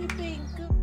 you think?